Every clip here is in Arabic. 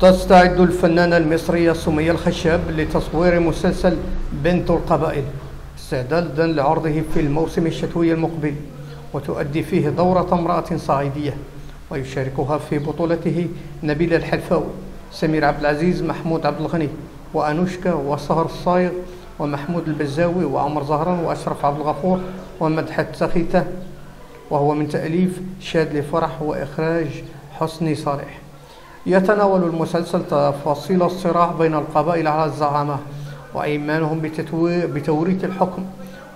تستعد الفنانة المصرية سمية الخشاب لتصوير مسلسل بنت القبائل استعدادا لعرضه في الموسم الشتوي المقبل وتؤدي فيه دورة امرأة صعيدية ويشاركها في بطولته نبيل الحلفاوي سمير عبد العزيز محمود عبد الغني وأنوشكا وسهر الصايغ ومحمود البزاوي وعمر زهران وأشرف عبد الغفور ومدحت سخيتة وهو من تأليف شاد لفرح وإخراج حسني صالح. يتناول المسلسل تفاصيل الصراع بين القبائل على الزعامة وأيمانهم بتوريث الحكم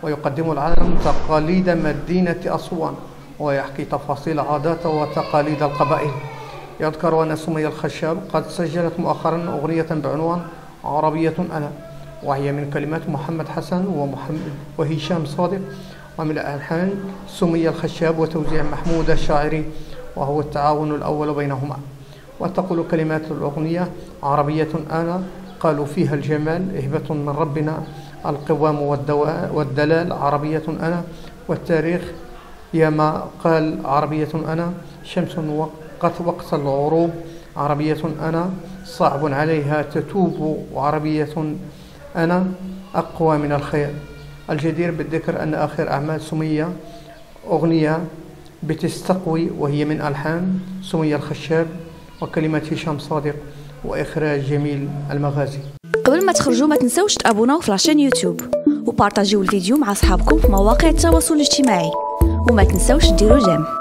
ويقدم العالم تقاليد مدينة أسوان ويحكي تفاصيل عادات وتقاليد القبائل. يذكر أن سمية الخشاب قد سجلت مؤخرا أغنية بعنوان عربية أنا وهي من كلمات محمد حسن ومحمد وهشام صادق. ومن الألحان سمية الخشاب وتوزيع محمود الشاعري وهو التعاون الأول بينهما. وتقول كلمات الأغنية عربية أنا قالوا فيها الجمال إهبة من ربنا القوام والدلال عربية أنا والتاريخ ياما قال عربية أنا شمس وقت وقت الغروب عربية أنا صعب عليها تتوب عربية أنا أقوى من الخيال. الجدير بالذكر أن آخر أعمال سمية أغنية بتستقوي وهي من ألحان سمية الخشاب. وكلمات هشام صادق وإخراج جميل المغازي. قبل ما تخرجوا ما تنسوش تابوناو في la chaîne YouTube وبارطاجيو الفيديو مع أصحابكم في مواقع التواصل الاجتماعي وما تنسوش ديروا j'aime.